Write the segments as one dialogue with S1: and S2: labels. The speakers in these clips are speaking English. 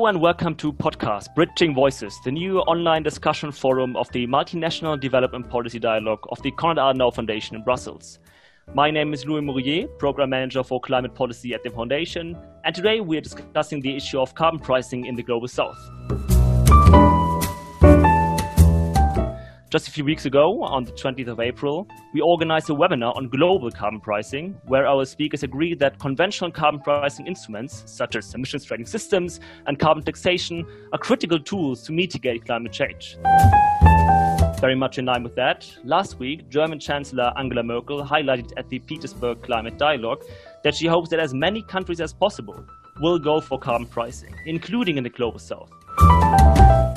S1: Hello and welcome to podcast Bridging Voices, the new online discussion forum of the Multinational Development Policy Dialogue of the Konrad Adenauer Foundation in Brussels. My name is Louis Mourier, Program Manager for Climate Policy at the Foundation, and today we are discussing the issue of carbon pricing in the Global South. Just a few weeks ago, on the 20th of April, we organized a webinar on global carbon pricing, where our speakers agreed that conventional carbon pricing instruments, such as emissions trading systems and carbon taxation, are critical tools to mitigate climate change. Very much in line with that, last week, German Chancellor Angela Merkel highlighted at the Petersburg Climate Dialogue that she hopes that as many countries as possible will go for carbon pricing, including in the global south.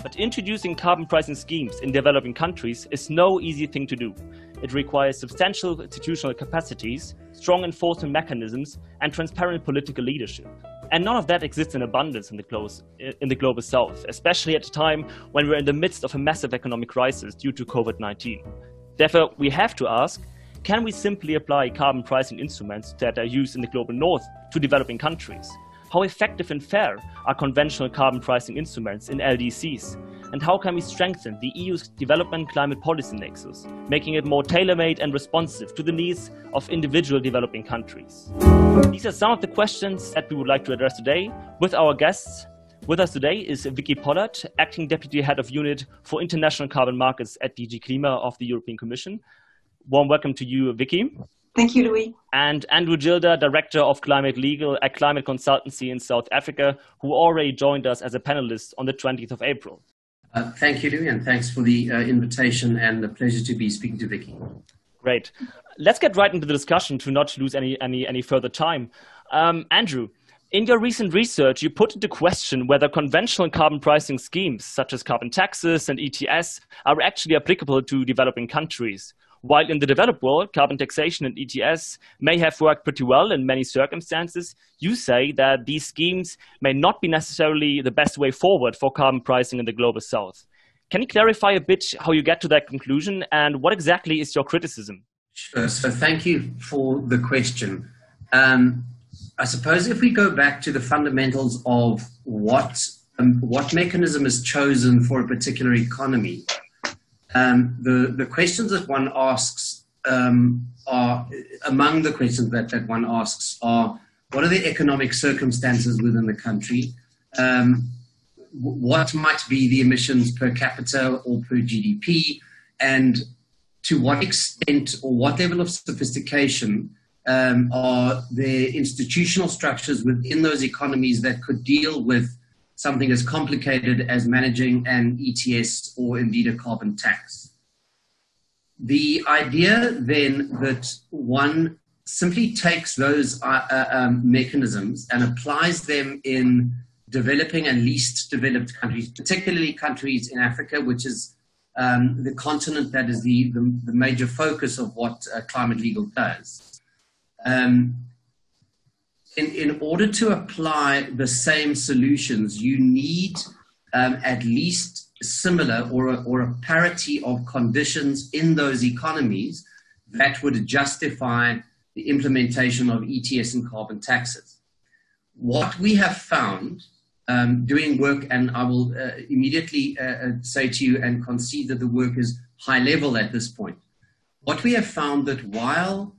S1: But introducing carbon pricing schemes in developing countries is no easy thing to do. It requires substantial institutional capacities, strong enforcement mechanisms, and transparent political leadership. And none of that exists in abundance in the, close, in the global south, especially at a time when we're in the midst of a massive economic crisis due to COVID 19. Therefore, we have to ask can we simply apply carbon pricing instruments that are used in the global north to developing countries? How effective and fair are conventional carbon pricing instruments in LDCs? And how can we strengthen the EU's development climate policy nexus, making it more tailor made and responsive to the needs of individual developing countries? These are some of the questions that we would like to address today with our guests. With us today is Vicky Pollard, Acting Deputy Head of Unit for International Carbon Markets at DG CLIMA of the European Commission. Warm welcome to you, Vicky.
S2: Thank you, Louis.
S1: And Andrew Gilder, Director of Climate Legal at Climate Consultancy in South Africa, who already joined us as a panelist on the 20th of April.
S3: Uh, thank you, Louis, and thanks for the uh, invitation and the pleasure to be speaking to Vicky.
S1: Great. Let's get right into the discussion to not lose any, any, any further time. Um, Andrew, in your recent research, you put into question whether conventional carbon pricing schemes, such as carbon taxes and ETS, are actually applicable to developing countries. While in the developed world, carbon taxation and ETS may have worked pretty well in many circumstances, you say that these schemes may not be necessarily the best way forward for carbon pricing in the global south. Can you clarify a bit how you get to that conclusion and what exactly is your criticism?
S3: Sure. So, thank you for the question. Um, I suppose if we go back to the fundamentals of what um, what mechanism is chosen for a particular economy, um, the, the questions that one asks um, are, among the questions that, that one asks are, what are the economic circumstances within the country? Um, what might be the emissions per capita or per GDP? And to what extent or what level of sophistication um, are there institutional structures within those economies that could deal with something as complicated as managing an ETS or indeed a carbon tax. The idea then that one simply takes those uh, uh, um, mechanisms and applies them in developing and least developed countries, particularly countries in Africa, which is um, the continent that is the, the, the major focus of what uh, climate legal does. Um, in, in order to apply the same solutions, you need um, at least similar or a, or a parity of conditions in those economies that would justify the implementation of ETS and carbon taxes. What we have found um, doing work, and I will uh, immediately uh, uh say to you and concede that the work is high level at this point. What we have found that while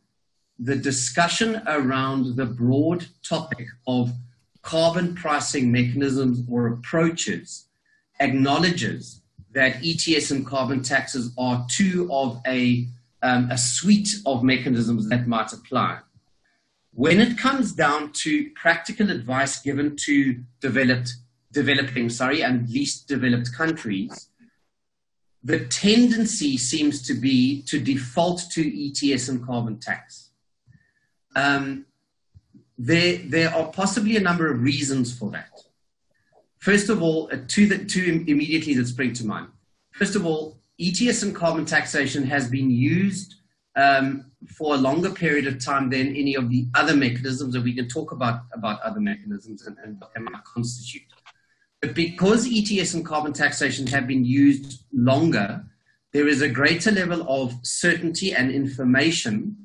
S3: the discussion around the broad topic of carbon pricing mechanisms or approaches acknowledges that ETS and carbon taxes are two of a, um, a suite of mechanisms that might apply. When it comes down to practical advice given to developed, developing, sorry, and least developed countries, the tendency seems to be to default to ETS and carbon tax. Um, there, there are possibly a number of reasons for that. First of all, uh, two, that, two immediately that spring to mind. First of all, ETS and carbon taxation has been used um, for a longer period of time than any of the other mechanisms, that we can talk about, about other mechanisms and, and what they might constitute. But because ETS and carbon taxation have been used longer, there is a greater level of certainty and information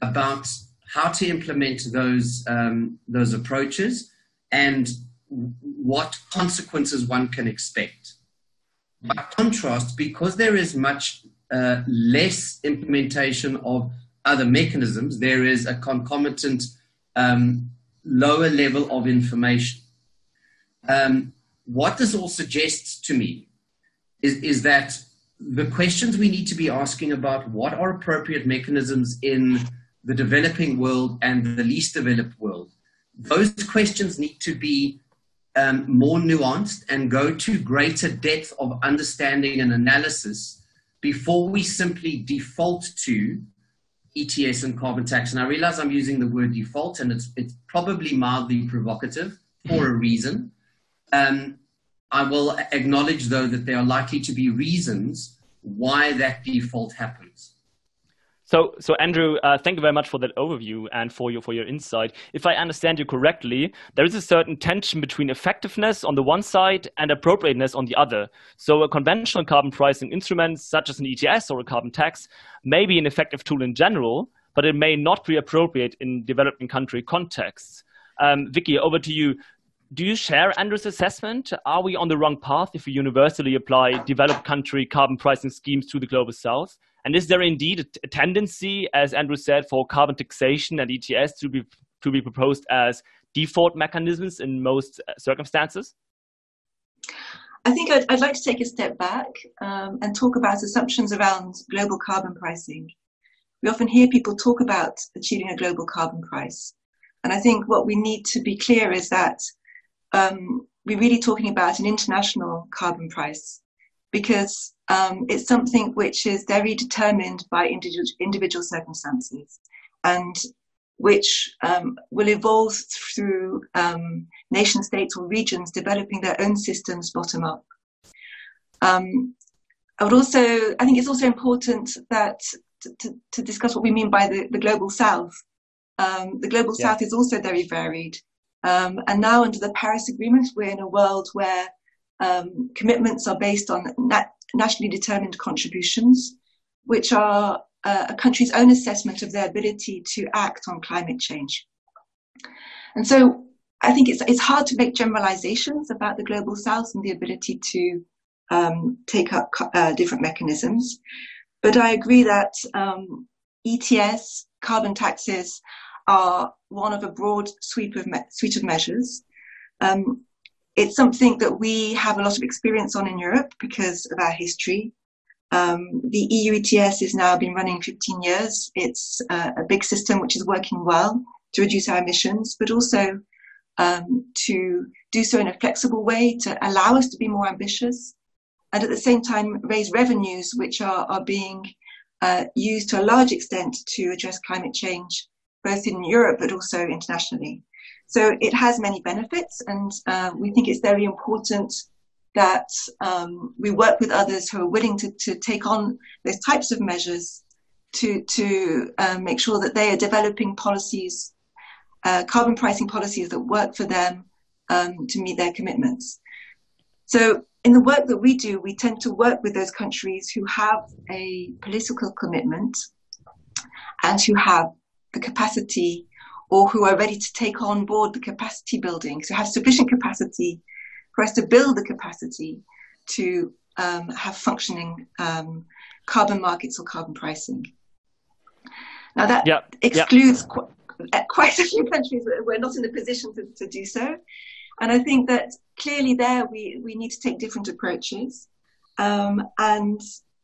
S3: about how to implement those um, those approaches and what consequences one can expect. By contrast, because there is much uh, less implementation of other mechanisms, there is a concomitant um, lower level of information. Um, what this all suggests to me is, is that the questions we need to be asking about what are appropriate mechanisms in the developing world and the least developed world, those questions need to be um, more nuanced and go to greater depth of understanding and analysis before we simply default to ETS and carbon tax. And I realize I'm using the word default, and it's, it's probably mildly provocative for a reason. Um, I will acknowledge, though, that there are likely to be reasons why that default happens.
S1: So, so Andrew, uh, thank you very much for that overview and for your for your insight. If I understand you correctly, there is a certain tension between effectiveness on the one side and appropriateness on the other. So, a conventional carbon pricing instrument, such as an ETS or a carbon tax, may be an effective tool in general, but it may not be appropriate in developing country contexts. Um, Vicky, over to you. Do you share Andrew's assessment? Are we on the wrong path if we universally apply developed country carbon pricing schemes to the global south? And is there indeed a tendency, as Andrew said, for carbon taxation and ETS to be to be proposed as default mechanisms in most uh, circumstances?
S2: I think I'd, I'd like to take a step back um, and talk about assumptions around global carbon pricing. We often hear people talk about achieving a global carbon price. And I think what we need to be clear is that um, we're really talking about an international carbon price because um, it's something which is very determined by individual, individual circumstances and which um, will evolve through um, nation states or regions developing their own systems bottom up. Um, I would also, I think it's also important that to, to, discuss what we mean by the, the global south. Um, the global yeah. south is also very varied. Um, and now under the Paris Agreement, we're in a world where um, commitments are based on nat- nationally determined contributions, which are uh, a country's own assessment of their ability to act on climate change. And so I think it's, it's hard to make generalizations about the global south and the ability to um, take up uh, different mechanisms. But I agree that um, ETS, carbon taxes, are one of a broad sweep of me- suite of measures. Um, it's something that we have a lot of experience on in Europe because of our history. Um, the EU ETS has now been running 15 years. It's uh, a big system which is working well to reduce our emissions, but also um, to do so in a flexible way to allow us to be more ambitious and at the same time raise revenues which are, are being uh, used to a large extent to address climate change, both in Europe but also internationally. So it has many benefits, and uh, we think it's very important that um, we work with others who are willing to, to take on those types of measures to, to uh, make sure that they are developing policies, uh, carbon pricing policies that work for them um, to meet their commitments. So in the work that we do, we tend to work with those countries who have a political commitment and who have the capacity or who are ready to take on board the capacity building, so have sufficient capacity for us to build the capacity to um, have functioning um, carbon markets or carbon pricing. Now that yep. excludes yep. Qu- uh, quite a few countries we're not in a position to, to do so. And I think that clearly there we, we need to take different approaches. Um, and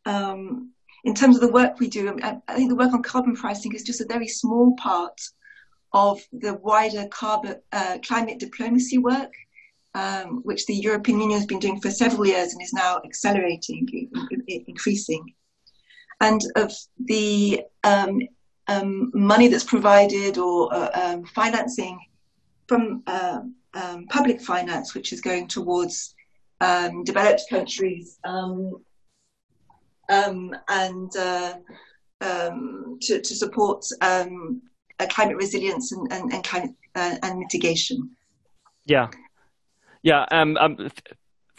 S2: um, in terms of the work we do, I, I, think the work on carbon pricing is just a very small part of the wider carbon, uh, climate diplomacy work, um, which the European Union has been doing for several years and is now accelerating, increasing, and of the um, um, money that's provided or uh, um, financing from uh, um, public finance, which is going towards um, developed countries and uh, to, to, support uh, climate resilience and, and, and climate uh, and mitigation.
S1: Yeah, yeah. Um, um,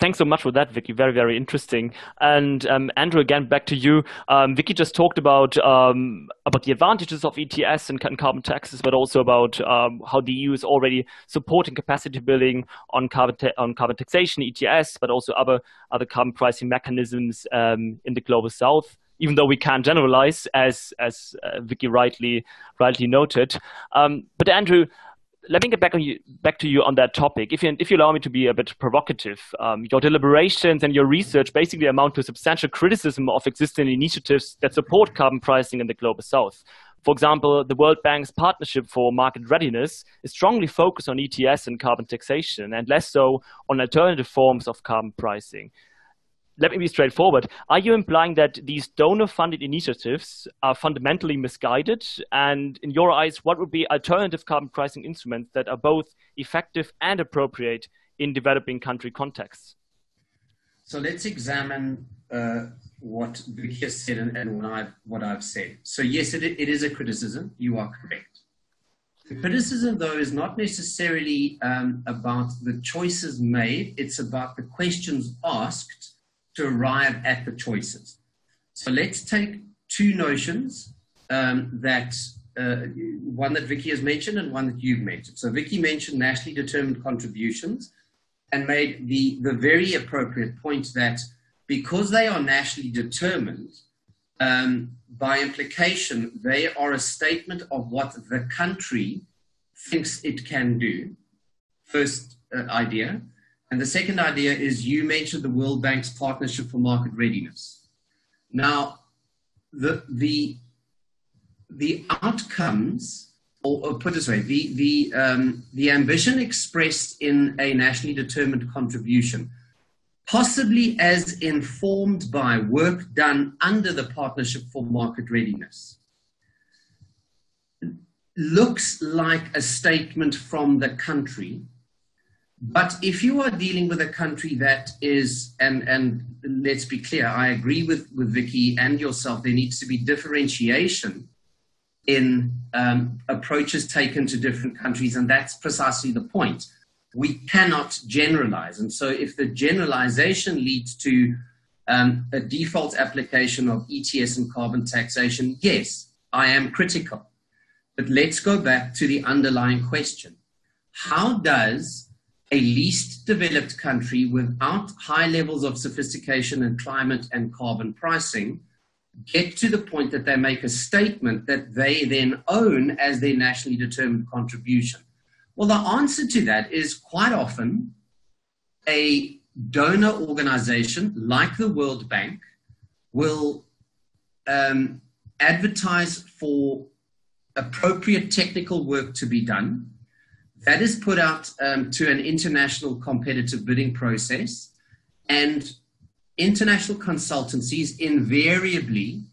S1: thanks so much for that, Vicky. Very, very interesting. And um, Andrew, again, back to you. Um, Vicky just talked about um, about the advantages of ETS and, carbon taxes, but also about um, how the EU is already supporting capacity building on carbon on carbon taxation, ETS, but also other other carbon pricing mechanisms um, in the global south. Even though we can't generalize, as as uh, Vicky rightly rightly noted. Um, but Andrew, let me get back on you, back to you on that topic. If you if you allow me to be a bit provocative, um, your deliberations and your research basically amount to substantial criticism of existing initiatives that support carbon pricing in the global south. For example, the World Bank's Partnership for Market Readiness is strongly focused on ETS and carbon taxation, and less so on alternative forms of carbon pricing let me be straightforward. Are you implying that these donor funded initiatives are fundamentally misguided? And in your eyes, what would be alternative carbon pricing instruments that are both effective and appropriate in developing country contexts?
S3: So let's examine uh, what Vicky has said and, and what, I've, what I've said. So, yes, it, it is a criticism. You are correct. The criticism, though, is not necessarily um, about the choices made, it's about the questions asked to arrive at the choices. So let's take two notions um, that uh, one that Vicky has mentioned and one that you've mentioned. So Vicky mentioned nationally determined contributions and made the, the very appropriate point that because they are nationally determined, um, by implication, they are a statement of what the country thinks it can do. First uh, idea. And the second idea is you mentioned the World Bank's Partnership for Market Readiness. Now, the, the, the outcomes, or, or put this way, the, the, um, the ambition expressed in a nationally determined contribution, possibly as informed by work done under the Partnership for Market Readiness, looks like a statement from the country but if you are dealing with a country that is, and, and let's be clear, I agree with, with Vicky and yourself, there needs to be differentiation in um, approaches taken to different countries, and that's precisely the point. We cannot generalize. And so if the generalization leads to um, a default application of ETS and carbon taxation, yes, I am critical. But let's go back to the underlying question. How does a least developed country without high levels of sophistication in climate and carbon pricing get to the point that they make a statement that they then own as their nationally determined contribution? Well, the answer to that is quite often a donor organization like the World Bank will um, advertise for appropriate technical work to be done that is put out um, to an international competitive bidding process, and international consultancies invariably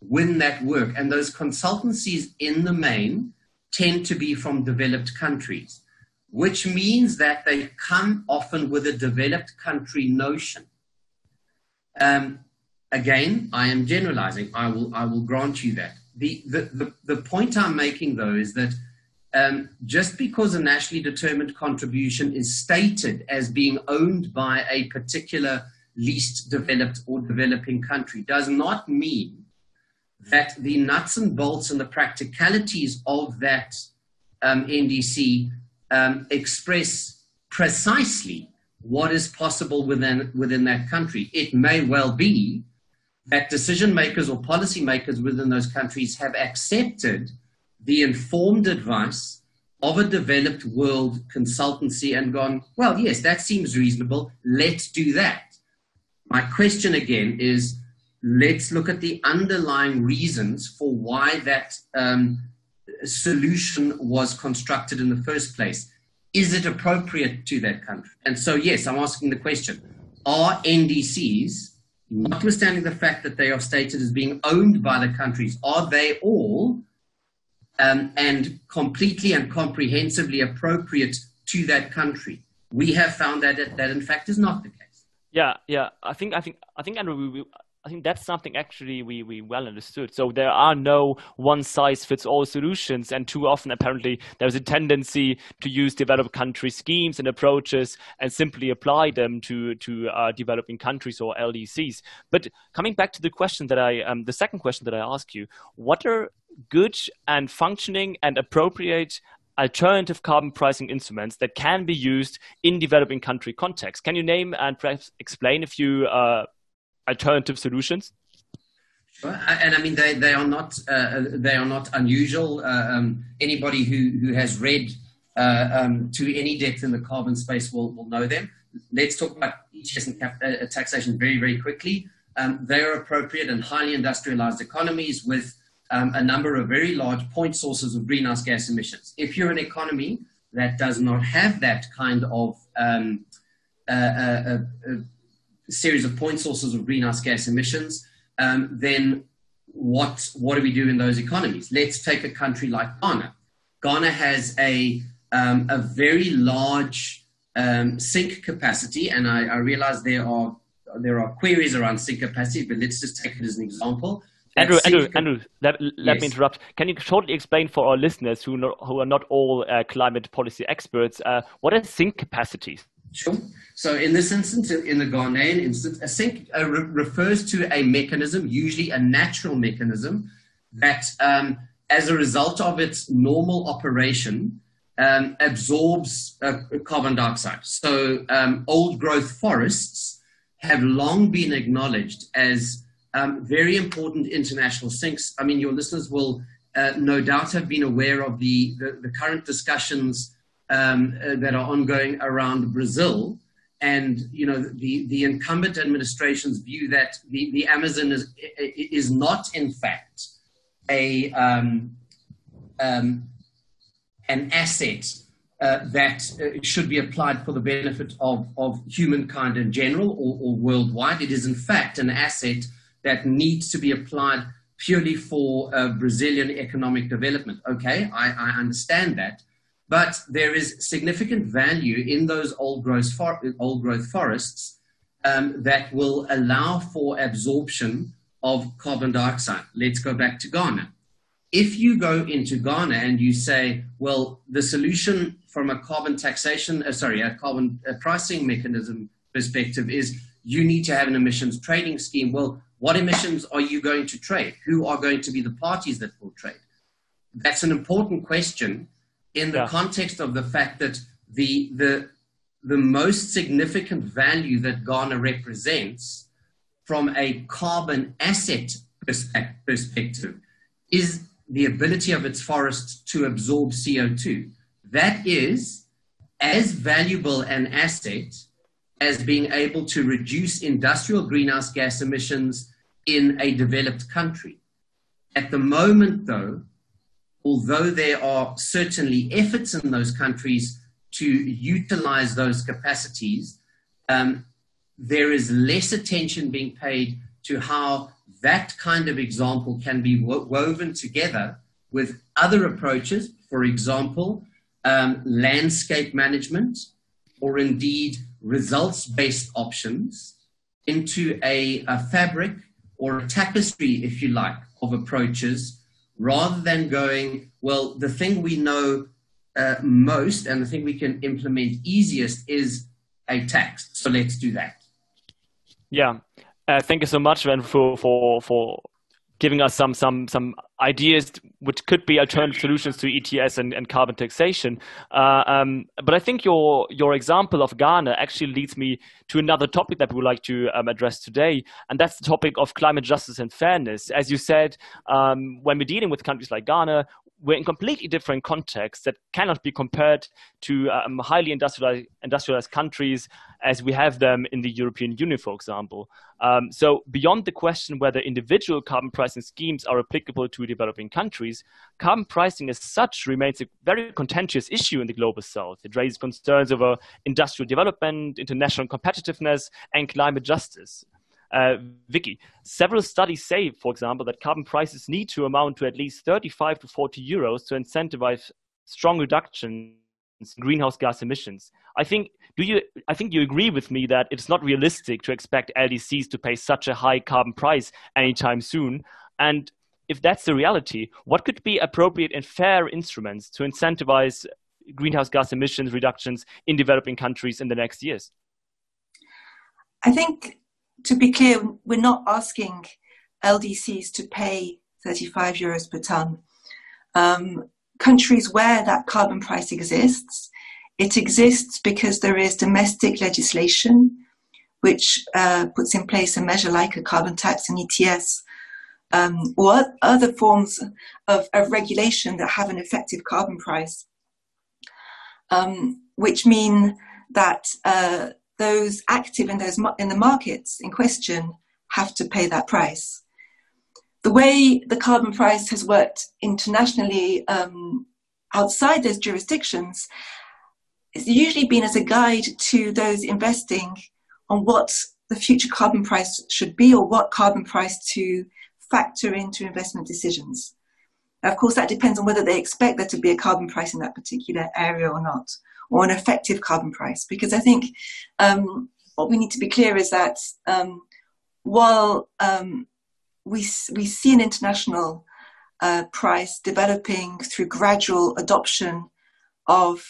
S3: win that work. And those consultancies, in the main, tend to be from developed countries, which means that they come often with a developed country notion. Um, again, I am generalizing. I will, I will grant you that. The, the, the, the point I'm making, though, is that um, just because a nationally determined contribution is stated as being owned by a particular least developed or developing country does not mean that the nuts and bolts and the practicalities of that um, NDC um, express precisely what is possible within, within that country. It may well be that decision makers or policy makers within those countries have accepted the informed advice of a developed world consultancy and gone, well, yes, that seems reasonable. Let's do that. My question again is let's look at the underlying reasons for why that um, solution was constructed in the first place. Is it appropriate to that country? And so, yes, I'm asking the question are NDCs, notwithstanding the fact that they are stated as being owned by the countries, are they all um, and completely and comprehensively appropriate to that country. We have found that that in fact is not the case.
S1: Yeah, yeah. I think I think I think Andrew, we, I think that's something actually we, we well understood. So there are no one size fits all solutions, and too often apparently there's a tendency to use developed country schemes and approaches and simply apply them to to uh, developing countries or LDCs. But coming back to the question that I um, the second question that I ask you, what are good and functioning and appropriate alternative carbon pricing instruments that can be used in developing country context. Can you name and perhaps explain a few uh, alternative solutions? Sure.
S3: And I mean, they, they are not uh, they are not unusual. Uh, um, anybody who, who has read uh, um, to any depth in the carbon space will, will know them. Let's talk about ETS and uh, taxation very very quickly. Um, they are appropriate in highly industrialized economies with um, a number of very large point sources of greenhouse gas emissions. If you're an economy that does not have that kind of um, uh, uh, uh, series of point sources of greenhouse gas emissions, um, then what, what do we do in those economies? Let's take a country like Ghana. Ghana has a, um, a very large um, sink capacity, and I, I realize there are, there are queries around sink capacity, but let's just take it as an example.
S1: Andrew, Andrew, Andrew, let, let yes. me interrupt. Can you shortly explain for our listeners who, know, who are not all uh, climate policy experts, uh, what are sink capacities?
S3: Sure. So in this instance, in the Ghanaian instance, a sink uh, re- refers to a mechanism, usually a natural mechanism, that um, as a result of its normal operation, um, absorbs uh, carbon dioxide. So um, old growth forests have long been acknowledged as um, very important international sinks. I mean, your listeners will uh, no doubt have been aware of the, the, the current discussions um, uh, that are ongoing around Brazil. And, you know, the, the incumbent administration's view that the, the Amazon is, is not, in fact, a, um, um an asset uh, that uh, should be applied for the benefit of, of humankind in general or, or worldwide. It is, in fact, an asset that needs to be applied purely for uh, Brazilian economic development. Okay, I, I, understand that. But there is significant value in those old growth, for, old growth forests um, that will allow for absorption of carbon dioxide. Let's go back to Ghana. If you go into Ghana and you say, well, the solution from a carbon taxation, uh, sorry, a carbon pricing mechanism perspective is you need to have an emissions trading scheme. Well, what emissions are you going to trade? Who are going to be the parties that will trade? That's an important question in the yeah. context of the fact that the, the, the most significant value that Ghana represents from a carbon asset perspective is the ability of its forests to absorb CO2. That is as valuable an asset as being able to reduce industrial greenhouse gas emissions in a developed country. At the moment, though, although there are certainly efforts in those countries to utilize those capacities, um, there is less attention being paid to how that kind of example can be wo- woven together with other approaches, for example, um, landscape management, or indeed results based options into a, a fabric or a tapestry, if you like, of approaches rather than going, well, the thing we know uh, most and the thing we can implement easiest is a tax. So let's do that.
S1: Yeah. Uh, thank you so much, Ben, for, for, for giving us some some some ideas which could be alternative solutions to ETS and, and carbon taxation. Uh, um, but I think your your example of Ghana actually leads me to another topic that we would like to um, address today, and that's the topic of climate justice and fairness. As you said, um, when we're dealing with countries like Ghana, we're in completely different contexts that cannot be compared to um, highly industrialized, industrialized, countries as we have them in the European Union, for example. Um, so, beyond the question whether individual carbon pricing schemes are applicable to developing countries, carbon pricing as such remains a very contentious issue in the global south. It raises concerns over industrial development, international competitiveness, and climate justice. Uh, Vicky, several studies say, for example, that carbon prices need to amount to at least 35 to 40 euros to incentivize strong reduction greenhouse gas emissions. I think do you I think you agree with me that it's not realistic to expect LDCs to pay such a high carbon price anytime soon. And if that's the reality, what could be appropriate and fair instruments to incentivize greenhouse gas emissions reductions in developing countries in the next years?
S2: I think to be clear, we're not asking LDCs to pay 35 euros per ton. Um, countries where that carbon price exists, it exists because there is domestic legislation which uh, puts in place a measure like a carbon tax and ETS um, or other forms of, of, regulation that have an effective carbon price, um, which mean that uh, those active in those in the markets in question have to pay that price. The way the carbon price has worked internationally um, outside those jurisdictions has usually been as a guide to those investing on what the future carbon price should be or what carbon price to factor into investment decisions. Now, of course, that depends on whether they expect there to be a carbon price in that particular area or not, or an effective carbon price. Because I think um, what we need to be clear is that um, while um, we, we see an international uh, price developing through gradual adoption of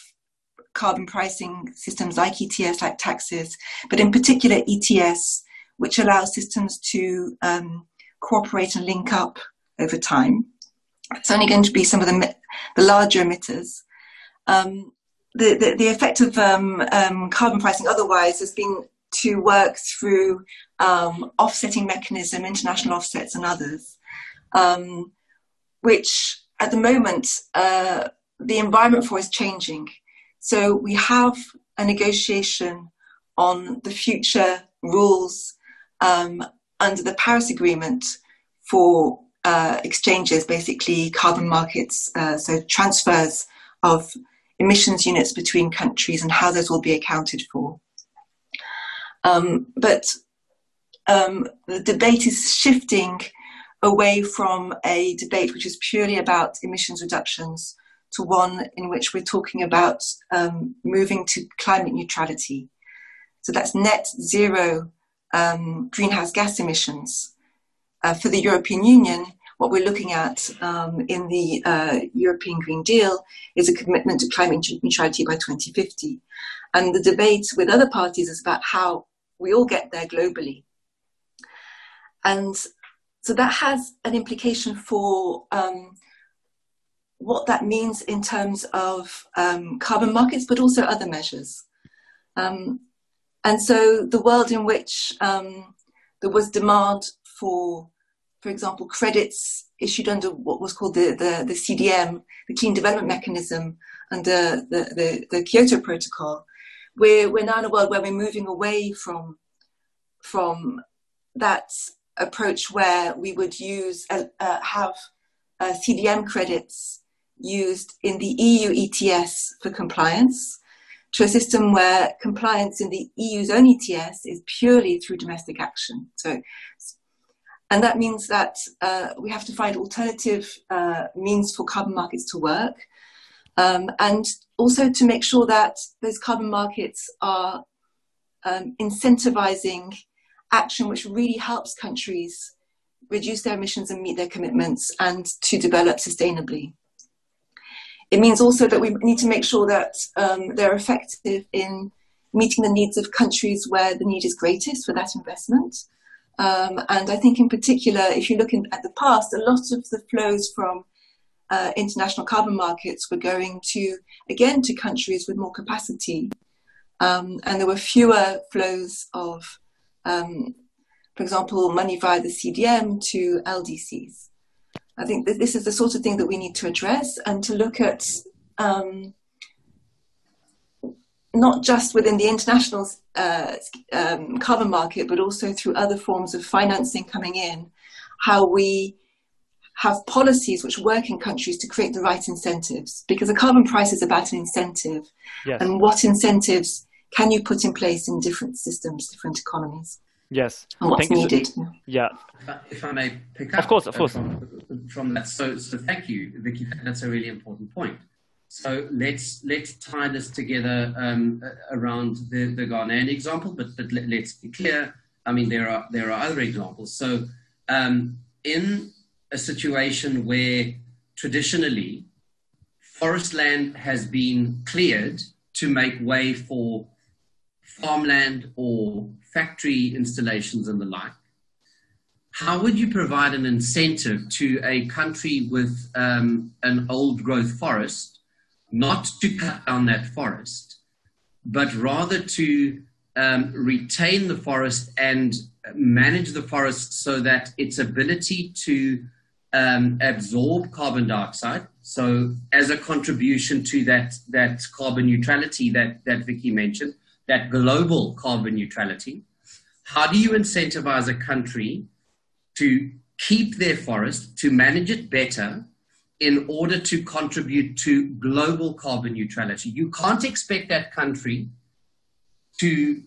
S2: carbon pricing systems like ETS, like taxes, but in particular ETS, which allows systems to um, cooperate and link up over time. It's only going to be some of the, the larger emitters. Um, the, the, effect of um, um, carbon pricing otherwise has been to work through um, offsetting mechanism, international offsets and others, um, which at the moment uh, the environment for is changing. So we have a negotiation on the future rules um, under the Paris Agreement for uh, exchanges, basically carbon markets, uh, so transfers of emissions units between countries and how those will be accounted for. Um, but um, the debate is shifting away from a debate which is purely about emissions reductions to one in which we're talking about um, moving to climate neutrality. So that's net zero um, greenhouse gas emissions. Uh, for the European Union, what we're looking at um, in the uh, European Green Deal is a commitment to climate neutrality by 2050. And the debate with other parties is about how we all get there globally. And so that has an implication for um, what that means in terms of um, carbon markets, but also other measures. Um, and so the world in which um, there was demand for, for example, credits issued under what was called the, the, the CDM, the Clean Development Mechanism, under the, the, the Kyoto Protocol, we're, we're now in a world where we're moving away from, from that approach where we would use, uh, uh, have uh, CDM credits used in the EU ETS for compliance to a system where compliance in the EU's own ETS is purely through domestic action. So, and that means that uh, we have to find alternative uh, means for carbon markets to work, um, and also to make sure that those carbon markets are um, incentivizing action which really helps countries reduce their emissions and meet their commitments and to develop sustainably. It means also that we need to make sure that um, they're effective in meeting the needs of countries where the need is greatest for that investment. Um, and I think, in particular, if you look in, at the past, a lot of the flows from uh, international carbon markets were going to, again, to countries with more capacity. Um, and there were fewer flows of, um, for example, money via the CDM to LDCs. I think that this is the sort of thing that we need to address and to look at um, not just within the international uh, um, carbon market, but also through other forms of financing coming in, how we have policies which work in countries to create the right incentives. Because a carbon price is about an incentive. Yes. And what incentives can you put in place in different systems, different economies?
S1: Yes.
S2: And what's thank needed.
S1: You. Yeah.
S3: If I may pick up.
S1: Of course, of course.
S3: From, from that. So, so thank you, Vicky. That's a really important point. So let's let's tie this together um, around the, the Ghanaian example, but but let, us be clear. I mean, there are there are other examples. So um, in a situation where traditionally forest land has been cleared to make way for farmland or factory installations and the like, how would you provide an incentive to a country with um, an old growth forest not to cut down that forest, but rather to um, retain the forest and manage the forest so that its ability to um, absorb carbon dioxide. So, as a contribution to that that carbon neutrality that that Vicky mentioned, that global carbon neutrality, how do you incentivize a country to keep their forest, to manage it better, in order to contribute to global carbon neutrality? You can't expect that country to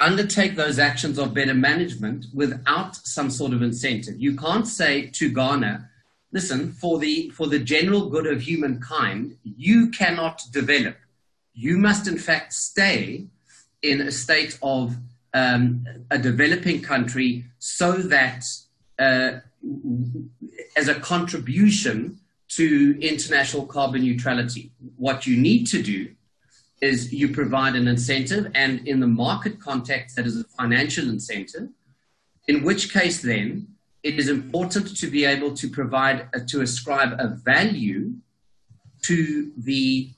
S3: undertake those actions of better management without some sort of incentive. You can't say to Ghana, listen, for the, for the general good of humankind, you cannot develop. You must, in fact, stay in a state of um, a developing country so that uh, as a contribution to international carbon neutrality, what you need to do is you provide an incentive, and in the market context, that is a financial incentive, in which case then it is important to be able to provide, a, to ascribe a value to the,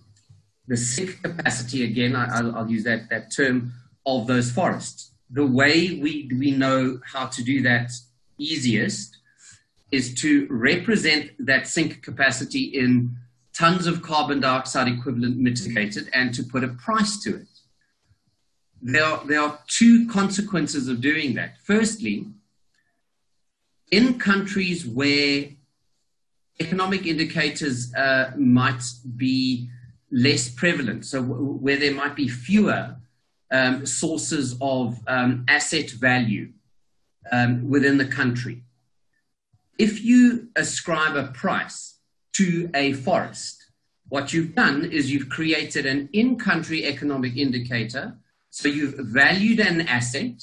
S3: the sink capacity, again, I, will use that, that term, of those forests. The way we, we know how to do that easiest is to represent that sink capacity in tons of carbon dioxide equivalent mitigated and to put a price to it. There are, there are two consequences of doing that. Firstly, in countries where economic indicators uh, might be less prevalent, so w- where there might be fewer um, sources of um, asset value um, within the country, if you ascribe a price to a forest, what you've done is you've created an in country economic indicator. So you've valued an asset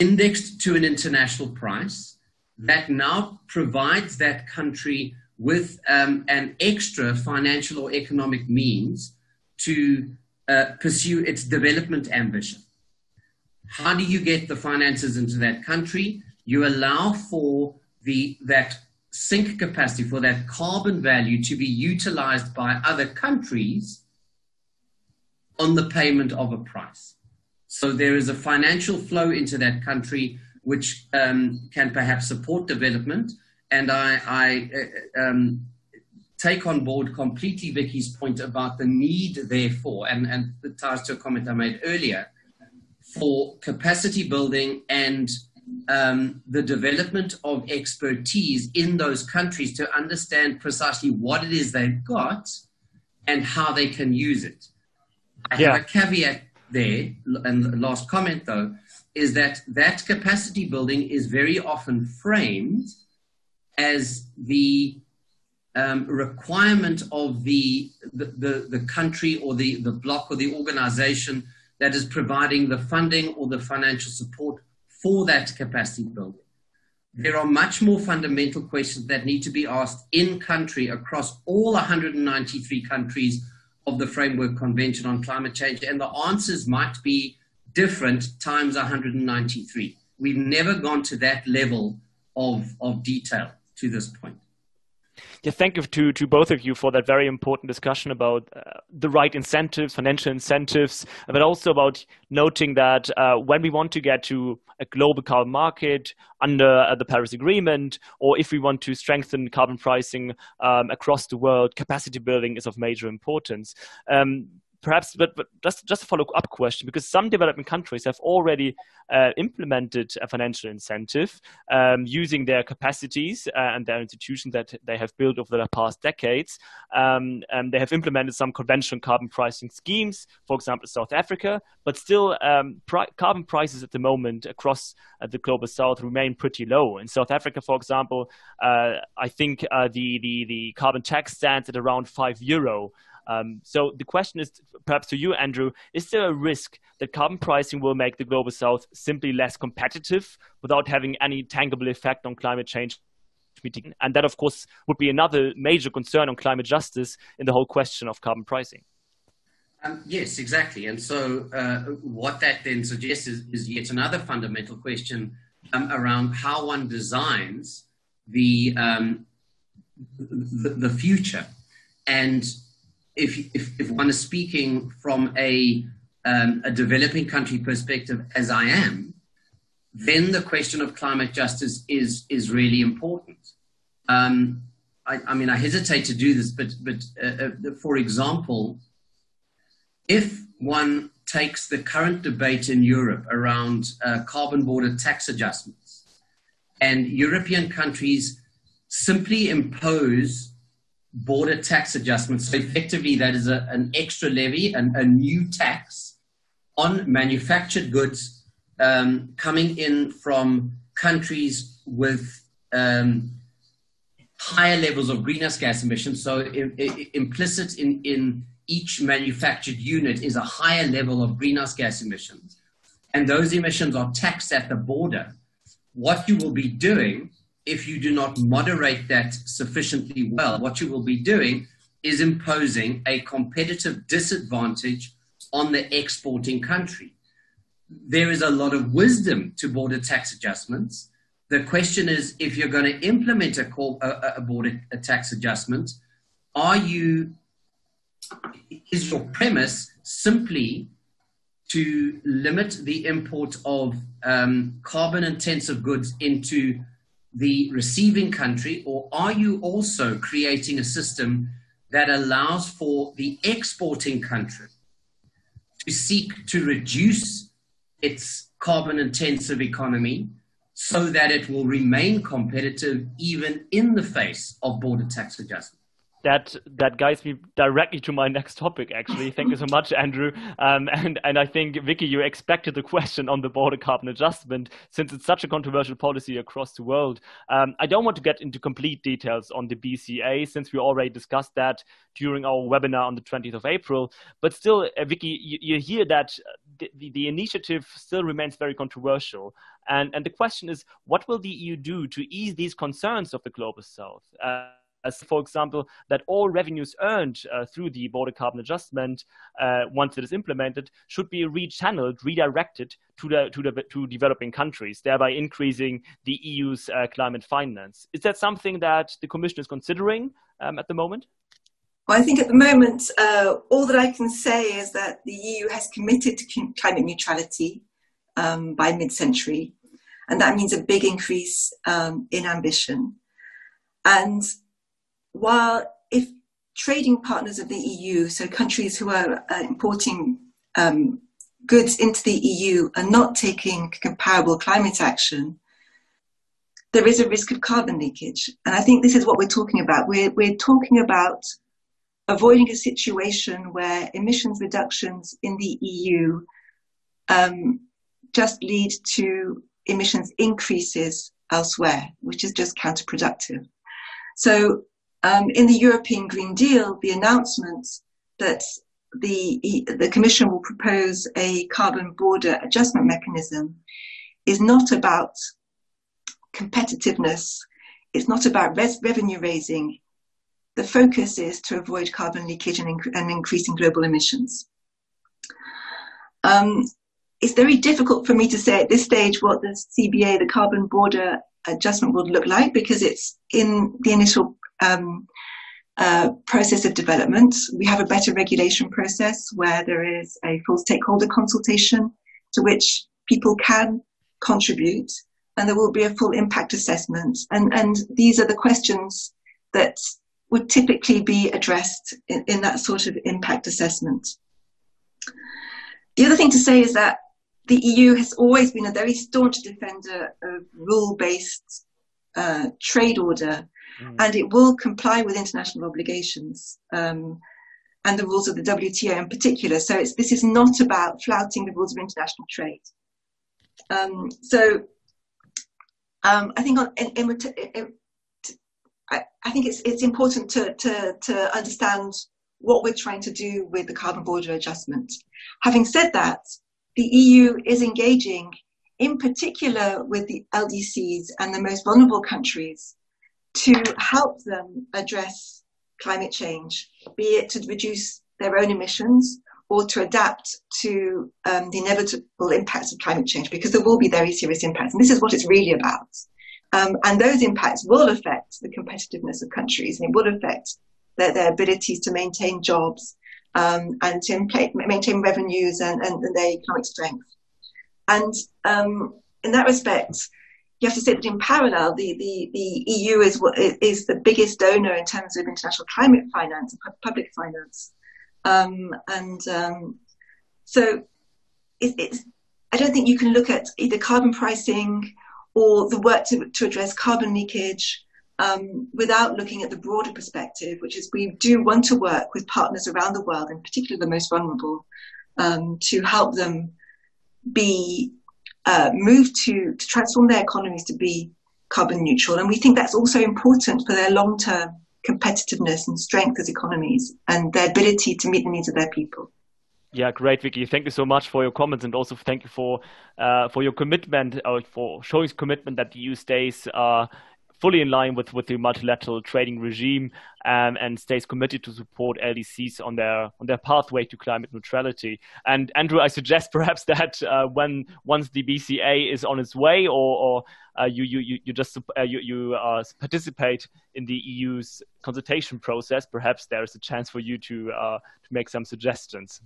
S3: indexed to an international price that now provides that country with um, an extra financial or economic means to uh, pursue its development ambition. How do you get the finances into that country? You allow for the, that sink capacity, for that carbon value to be utilized by other countries on the payment of a price. So there is a financial flow into that country which um, can perhaps support development. And I, I uh, um, take on board completely Vicky's point about the need, therefore, and, and it ties to a comment I made earlier, for capacity building and um, the development of expertise in those countries to understand precisely what it is they've got and how they can use it. I yeah. have a caveat there, and the last comment though, is that that capacity building is very often framed as the um, requirement of the, the, the, the country or the, the block or the organization that is providing the funding or the financial support for that capacity building. There are much more fundamental questions that need to be asked in country across all 193 countries of the Framework Convention on Climate Change, and the answers might be different times 193. We've never gone to that level of, of detail to this point.
S1: Yeah, thank you to, to both of you for that very important discussion about uh, the right incentives, financial incentives, but also about noting that uh, when we want to get to a global carbon market under uh, the Paris Agreement, or if we want to strengthen carbon pricing um, across the world, capacity building is of major importance. Um, perhaps, but, but just, just a follow up question because some developing countries have already uh, implemented a financial incentive um, using their capacities uh, and their institutions that they have built over the past decades. Um, and they have implemented some conventional carbon pricing schemes, for example, South Africa, but still um, pri- carbon prices at the moment across uh, the global south remain pretty low. In South Africa, for example, uh, I think uh, the, the, the carbon tax stands at around five euro. Um, so the question is perhaps to you, Andrew, is there a risk that carbon pricing will make the global south simply less competitive without having any tangible effect on climate change? And that, of course, would be another major concern on climate justice in the whole question of carbon pricing.
S3: Um, yes, exactly. And so, uh, what that then suggests is, is yet another fundamental question um, around how one designs the, um, the, the future. And if, if, if one is speaking from a, um, a developing country perspective, as I am, then the question of climate justice is, is really important. Um, I, I, mean, I hesitate to do this, but, but uh, uh, for example, if one takes the current debate in Europe around uh, carbon border tax adjustments, and European countries simply impose border tax adjustments. So effectively, that is a, an extra levy, and a new tax on manufactured goods um, coming in from countries with um, higher levels of greenhouse gas emissions. So implicit in, in each manufactured unit is a higher level of greenhouse gas emissions. And those emissions are taxed at the border. What you will be doing if you do not moderate that sufficiently well, what you will be doing is imposing a competitive disadvantage on the exporting country. There is a lot of wisdom to border tax adjustments. The question is if you're going to implement a, a, a border a tax adjustment, are you, is your premise simply to limit the import of um, carbon intensive goods into the receiving country, or are you also creating a system that allows for the exporting country to seek to reduce its carbon intensive economy so that it will remain competitive even in the face of border tax adjustment?
S1: That that guides me directly to my next topic. Actually, thank you so much, Andrew. Um, and and I think Vicky, you expected the question on the border carbon adjustment since it's such a controversial policy across the world. Um, I don't want to get into complete details on the BCA since we already discussed that during our webinar on the 20th of April. But still, uh, Vicky, you, you, hear that the, the, initiative still remains very controversial. And and the question is, what will the EU do to ease these concerns of the global south? Uh, as for example, that all revenues earned uh, through the border carbon adjustment, uh, once it is implemented, should be rechanneled, redirected to the to the to developing countries, thereby increasing the EU's uh, climate finance. Is that something that the Commission is considering um, at the moment?
S2: Well, I think at the moment, uh, all that I can say is that the EU has committed to climate neutrality um, by mid-century, and that means a big increase um, in ambition. And while if trading partners of the EU, so countries who are uh, importing um, goods into the EU, are not taking comparable climate action, there is a risk of carbon leakage. And I think this is what we're talking about. We're, we're talking about avoiding a situation where emissions reductions in the EU um, just lead to emissions increases elsewhere, which is just counterproductive. So um, in the European Green Deal, the announcement that the, the Commission will propose a carbon border adjustment mechanism is not about competitiveness. It's not about res- revenue raising. The focus is to avoid carbon leakage and, inc- and increasing global emissions. Um, it's very difficult for me to say at this stage what the CBA, the carbon border adjustment, would look like because it's in the initial um, uh, process of development. We have a better regulation process where there is a full stakeholder consultation to which people can contribute, and there will be a full impact assessment. And, and these are the questions that would typically be addressed in, in that sort of impact assessment. The other thing to say is that the EU has always been a very staunch defender of rule-based uh, trade order, mm. and it will comply with international obligations um, and the rules of the WTO in particular. So this is not about flouting the rules of international trade. Um, so um, I think on, in, in, in, I, I, think it's it's important to, to to understand what we're trying to do with the carbon border adjustment. Having said that, the EU is engaging in particular with the LDCs and the most vulnerable countries to help them address climate change, be it to reduce their own emissions or to adapt to um, the inevitable impacts of climate change, because there will be very serious impacts. And this is what it's really about. Um, and those impacts will affect the competitiveness of countries and it will affect their, their abilities to maintain jobs um, and to maintain revenues and, and, and, their economic strength. And um, in that respect, you have to say that in parallel, the, the, the EU is, is the biggest donor in terms of international climate finance, and public finance. Um, and um, so it, it's, I don't think you can look at either carbon pricing or the work to, to address carbon leakage um, without looking at the broader perspective, which is we do want to work with partners around the world, in particular the most vulnerable, um, to help them be uh, moved to, to transform their economies to be carbon neutral. And we think that's also important for their long term competitiveness and strength as economies and their ability to meet the needs of their people.
S1: Yeah, great, Vicky. Thank you so much for your comments, and also thank you for uh, for your commitment, uh, for showing commitment that the EU stays uh, fully in line with, with the multilateral trading regime um, and stays committed to support LDCs on their on their pathway to climate neutrality. And Andrew, I suggest perhaps that uh, when once the BCA is on its way, or, or uh, you, you you just uh, you, you uh, participate in the EU's consultation process, perhaps there is a chance for you to uh, to make some suggestions.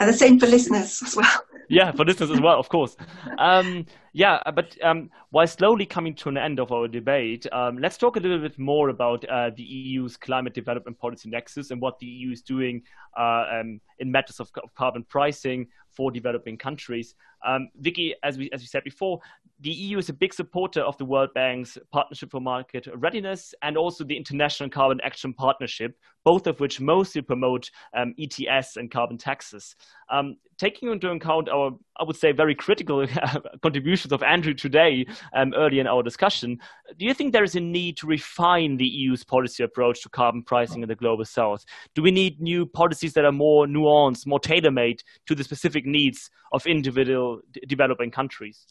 S2: And the same for listeners as well.
S1: yeah, for listeners as well, of course. Um, yeah, but um, while slowly coming to an end of our debate, um, let's talk a little bit more about uh, the EU's climate development policy nexus and what the EU is doing uh, um, in matters of, of, carbon pricing for developing countries. Um, Vicky, as we as we said before, the EU is a big supporter of the World Bank's Partnership for Market Readiness and also the International Carbon Action Partnership, both of which mostly promote um, ETS and carbon taxes. Um, taking into account our, I would say, very critical contributions of Andrew today um, early in our discussion, do you think there is a need to refine the EU's policy approach to carbon pricing in the global south? Do we need new policies that are more nuanced, more tailor made to the specific needs of individual developing countries?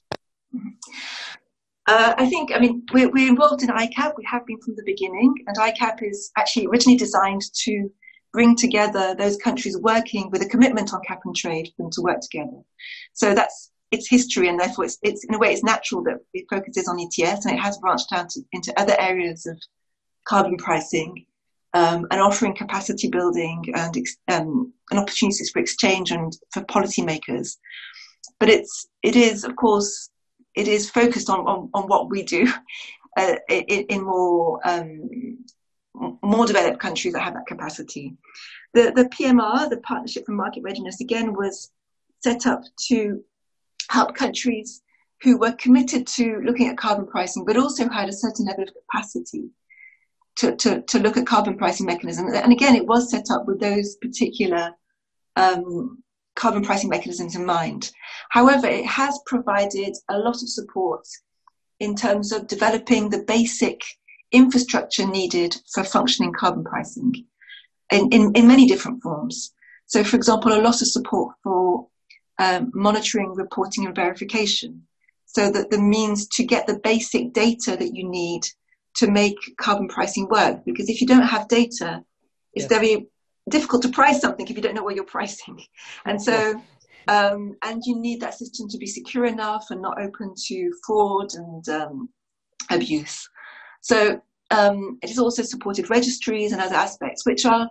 S2: Uh, I think, I mean, we're, we're, involved in ICAP. We have been from the beginning, and ICAP is actually originally designed to bring together those countries working with a commitment on cap and trade for them to work together. So that's its history, and therefore it's, it's in a way it's natural that it focuses on ETS, and it has branched out to, into other areas of carbon pricing um, and offering capacity building and um, and opportunities for exchange and for policymakers. But it's it is of course it is focused on, on, on what we do uh, in, in, more um, more developed countries that have that capacity. The, the PMR, the Partnership for Market Readiness, again was set up to help countries who were committed to looking at carbon pricing, but also had a certain level of capacity to, to, to look at carbon pricing mechanisms. And again, it was set up with those particular um, carbon pricing mechanisms in mind. However, it has provided a lot of support in terms of developing the basic infrastructure needed for functioning carbon pricing in, in, in many different forms. So, for example, a lot of support for um, monitoring, reporting, and verification. So that the means to get the basic data that you need to make carbon pricing work. Because if you don't have data, it's yeah. very difficult to price something if you don't know what you're pricing. And so, um, and you need that system to be secure enough and not open to fraud and um, abuse. So um, it has also supported registries and other aspects, which are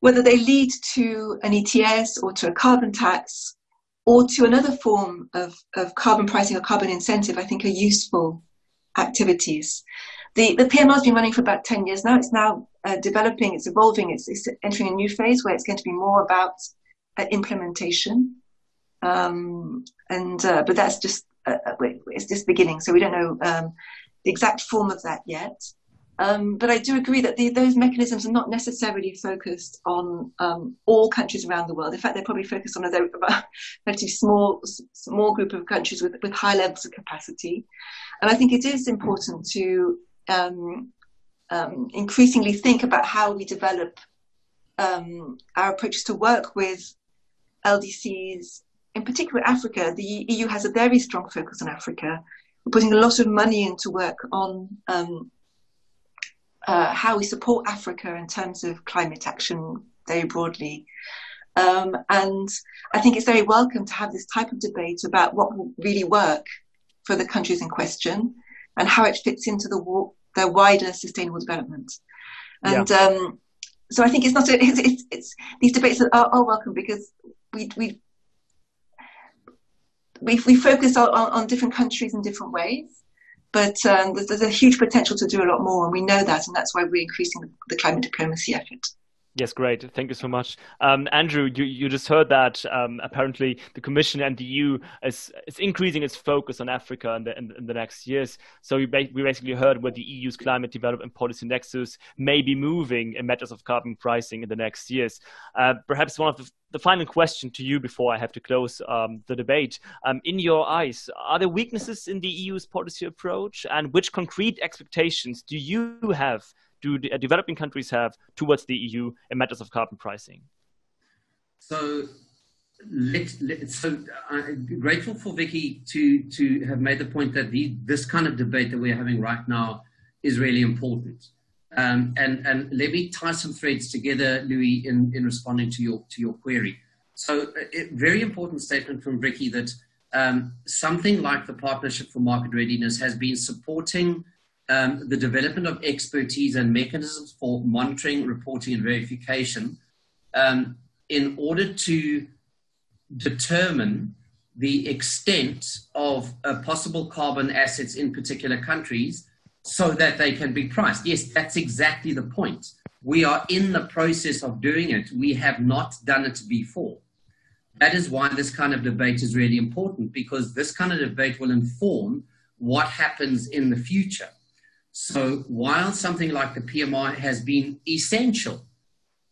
S2: whether they lead to an ETS or to a carbon tax or to another form of, of carbon pricing or carbon incentive, I think are useful activities. The, the PMR has been running for about 10 years now. It's now uh, developing, it's evolving, it's, it's, entering a new phase where it's going to be more about at implementation. Um, and uh, but that's just uh, uh it's just beginning, so we don't know um, the exact form of that yet. Um, but I do agree that the, those mechanisms are not necessarily focused on um, all countries around the world. In fact, they're probably focused on a relatively small, small group of countries with, with high levels of capacity. And I think it is important to um, um increasingly think about how we develop um, our approaches to work with LDCs, in particular Africa. The EU has a very strong focus on Africa. We're putting a lot of money into work on um, uh, how we support Africa in terms of climate action very broadly. Um, and I think it's very welcome to have this type of debate about what will really work for the countries in question and how it fits into the their wider sustainable development. And yeah. um, so I think it's not a, it's, it's, it's these debates are, are, welcome because we we we, we focus on, on different countries in different ways. But um, there's, there's, a huge potential to do a lot more, and we know that, and that's why we're increasing the, the climate diplomacy effort.
S1: Yes, great. Thank you so much. Um, Andrew, you, you just heard that um, apparently the Commission and the EU is, is increasing its focus on Africa in the, in, in the next years. So we, ba- we basically heard where the EU's climate development policy nexus may be moving in matters of carbon pricing in the next years. Uh, perhaps one of the, the, final question to you before I have to close um, the debate. Um, in your eyes, are there weaknesses in the EU's policy approach? And which concrete expectations do you have do uh, developing countries have towards the EU in matters of carbon pricing?
S3: So, let, let, so I'm grateful for Vicky to to have made the point that the, this kind of debate that we're having right now is really important. Um, and and let me tie some threads together, Louis, in, in responding to your to your query. So, a, very important statement from Vicky that um, something like the Partnership for Market Readiness has been supporting um, the development of expertise and mechanisms for monitoring, reporting, and verification um, in order to determine the extent of uh, possible carbon assets in particular countries so that they can be priced. Yes, that's exactly the point. We are in the process of doing it. We have not done it before. That is why this kind of debate is really important because this kind of debate will inform what happens in the future. So while something like the PMR has been essential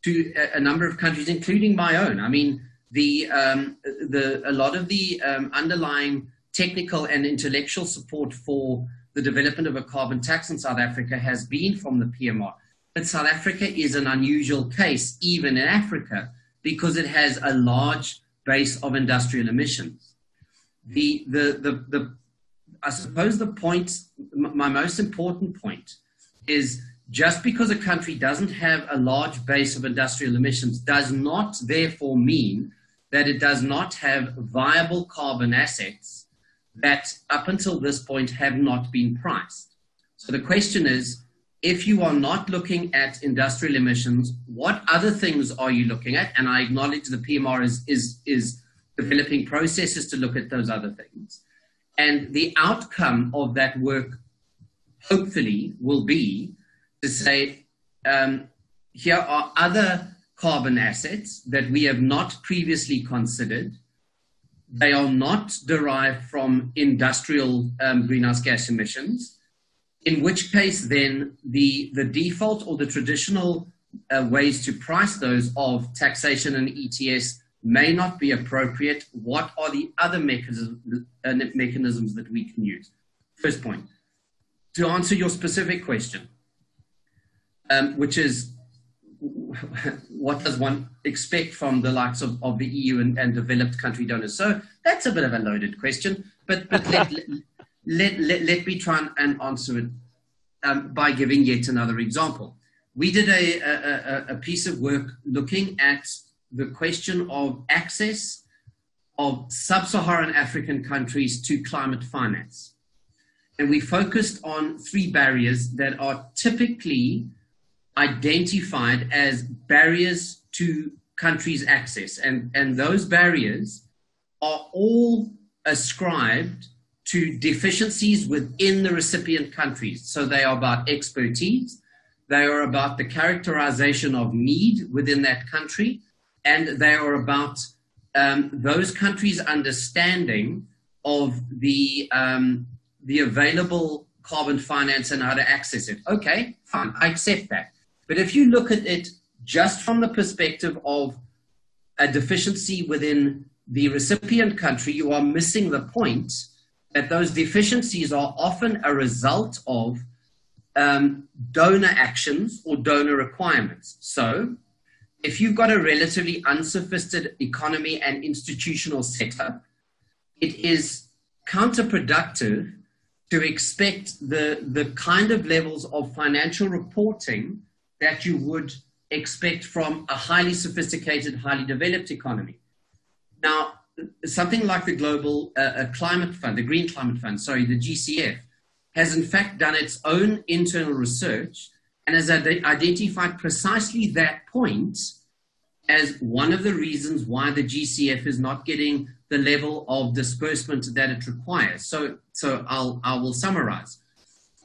S3: to a, number of countries, including my own, I mean, the, um, the, a lot of the um, underlying technical and intellectual support for the development of a carbon tax in South Africa has been from the PMR. But South Africa is an unusual case, even in Africa, because it has a large base of industrial emissions. The, the, the, the I suppose the point, my most important point, is just because a country doesn't have a large base of industrial emissions does not therefore mean that it does not have viable carbon assets that up until this point have not been priced. So the question is if you are not looking at industrial emissions, what other things are you looking at? And I acknowledge the PMR is, is, is developing processes to look at those other things. And the outcome of that work, hopefully, will be to say, um, here are other carbon assets that we have not previously considered. They are not derived from industrial um, greenhouse gas emissions, in which case, then the, the default or the traditional uh, ways to price those of taxation and ETS may not be appropriate. What are the other mechanisms, uh, mechanisms that we can use? First point. To answer your specific question, um, which is what does one expect from the likes of, of the EU and, and, developed country donors? So that's a bit of a loaded question, but, but let, let, let, let, let, me try and answer it um, by giving yet another example. We did a, a, a piece of work looking at the question of access of sub Saharan African countries to climate finance. And we focused on three barriers that are typically identified as barriers to countries' access. And, and those barriers are all ascribed to deficiencies within the recipient countries. So they are about expertise, they are about the characterization of need within that country, and they are about um, those countries' understanding of the um, the available carbon finance and how to access it. Okay, fine, I accept that. But if you look at it just from the perspective of a deficiency within the recipient country, you are missing the point that those deficiencies are often a result of um, donor actions or donor requirements. So, if you've got a relatively unsophisticated economy and institutional setup, it is counterproductive to expect the, the kind of levels of financial reporting that you would expect from a highly sophisticated, highly developed economy. Now, something like the Global uh, uh Climate Fund, the Green Climate Fund, sorry, the GCF, has in fact done its own internal research and has I identified precisely that point as one of the reasons why the GCF is not getting the level of disbursement that it requires. So, so I'll, I will summarize.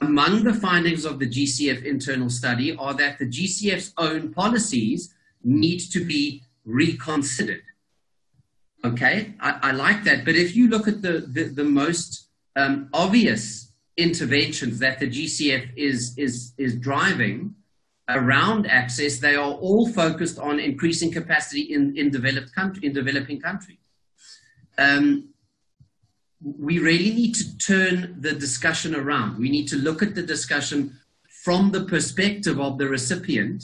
S3: Among the findings of the GCF internal study are that the GCF's own policies need to be reconsidered. Okay, I, I like that. But if you look at the, the, the most um, obvious interventions that the GCF is, is, is driving around access, they are all focused on increasing capacity in, in, developed country, in developing countries. Um, we really need to turn the discussion around. We need to look at the discussion from the perspective of the recipient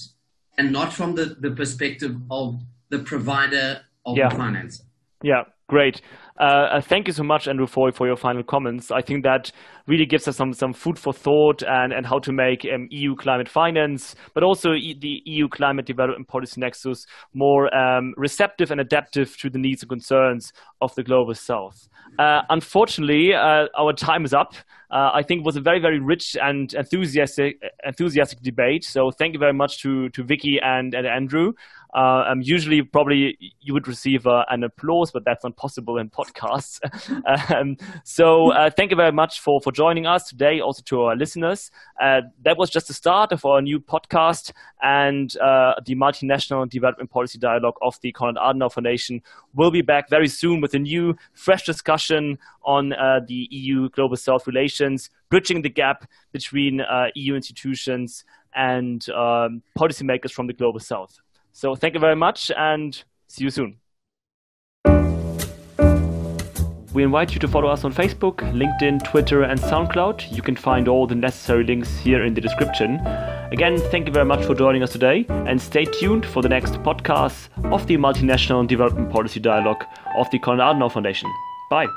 S3: and not from the, the perspective of the provider of yeah. the finance.
S1: Yeah, great. Uh, uh, thank you so much, Andrew, for, for your final comments. I think that really gives us some, some food for thought and, and how to make um, EU climate finance, but also e- the EU climate development policy nexus more um, receptive and adaptive to the needs and concerns of the global south. Uh, unfortunately, uh, our time is up. Uh, I think it was a very, very rich and enthusiastic, enthusiastic debate. So thank you very much to, to Vicky and, and Andrew. Uh, um, usually, probably you would receive uh, an applause, but that's not possible in podcasts. um, so, uh, thank you very much for, for joining us today, also to our listeners. Uh, that was just the start of our new podcast and uh, the Multinational Development Policy Dialogue of the Konrad Adenauer Foundation will be back very soon with a new, fresh discussion on uh, the EU Global South relations, bridging the gap between EU institutions and um, policymakers from the Global South. So thank you very much and see you soon. We invite you to follow us on Facebook, LinkedIn, Twitter, and SoundCloud. You can find all the necessary links here in the description. Again, thank you very much for joining us today, and stay tuned for the next podcast of the Multinational Development Policy Dialogue of the Konrad Adenauer Foundation. Bye.